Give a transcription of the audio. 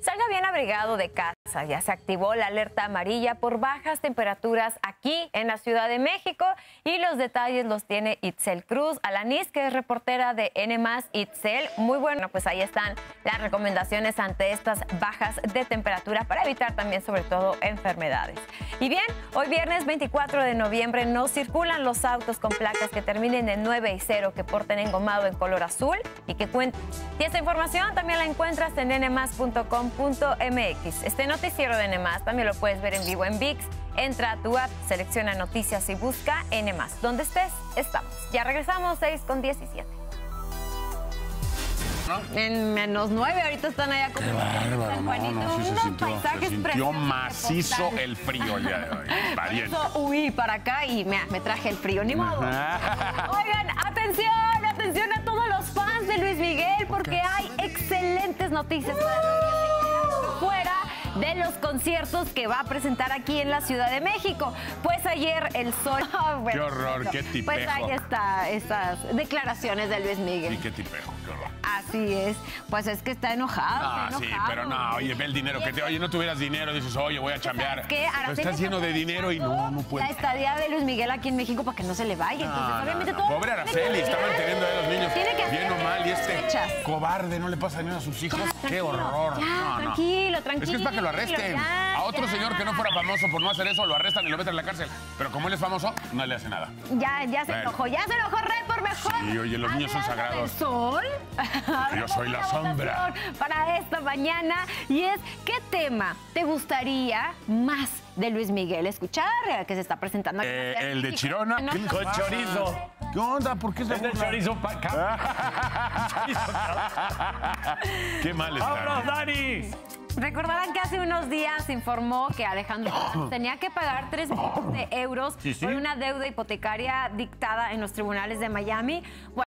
Salga bien abrigado de casa. Ya se activó la alerta amarilla por bajas temperaturas aquí en la Ciudad de México y los detalles los tiene Itzel Cruz Alanis, que es reportera de N+. Itzel, muy bueno, pues ahí están las recomendaciones ante estas bajas de temperatura para evitar también sobre todo enfermedades. Y bien, hoy viernes 24 de noviembre no circulan los autos con placas que terminen en 9 y 0 que porten engomado en color azul y que cuenten. Y esta información también la encuentras en Este noticiero de N+, también lo puedes ver en vivo en VIX. Entra a tu app, selecciona noticias y busca N+. Donde estés, estamos. Ya regresamos 6 con 17. En menos 9, ahorita están allá como... Qué bárbaro, no, no, sí se sintió, se sintió macizo el frío el día de hoy. Pariente. Eso huí para acá y me, me traje el frío, ni modo. Oigan, atención, atención a todos los fans de Luis Miguel, porque hay excelentes noticias para Luis de los conciertos que va a presentar aquí en la Ciudad de México. Pues ayer el sol. Ah, bueno, Qué horror, qué tipejo. Pues ahí está, estas declaraciones de Luis Miguel. Sí, qué tipejo, qué horror. Así es. Pues es que está enojado. Ah, está sí, pero no, oye, ve el dinero que te. Oye, no tuvieras dinero, dices, oye, voy a chambear. ¿Qué? Pero estás está lleno de dinero y no, no La puedes. estadía de Luis Miguel aquí en México para que no se le vaya. Entonces, No, no, obviamente, no. todo Pobre Araceli, está manteniendo a los niños cobarde no le pasa ni a sus hijos. Ya, Qué tranquilo, horror. ya, No, no. tranquilo, Es que es para que lo tranquilo, arresten. ya, a otro ya. señor que no fuera famoso por no hacer eso, lo arrestan y lo meten en la cárcel. Pero como él es famoso, no le hace nada. Ya, ya se enojó, ya se enojó Rey por mejor. Sí, oye, los niños son sagrados. sol. Yo soy la sombra. Para esta mañana. Y es, ¿qué tema te gustaría más de Luis Miguel escuchar? Que se está presentando Eh, el de. Chirona. No, ¿Qué les Con chorizo. ¿Qué onda? ¿Por qué se Es chorizo. Qué mal está. ¡Vámonos, Dani! Recordarán que hace unos días se informó que Alejandro tenía que pagar 3 millones de euros Sí, sí. por una deuda hipotecaria dictada en los tribunales de Miami. Bueno,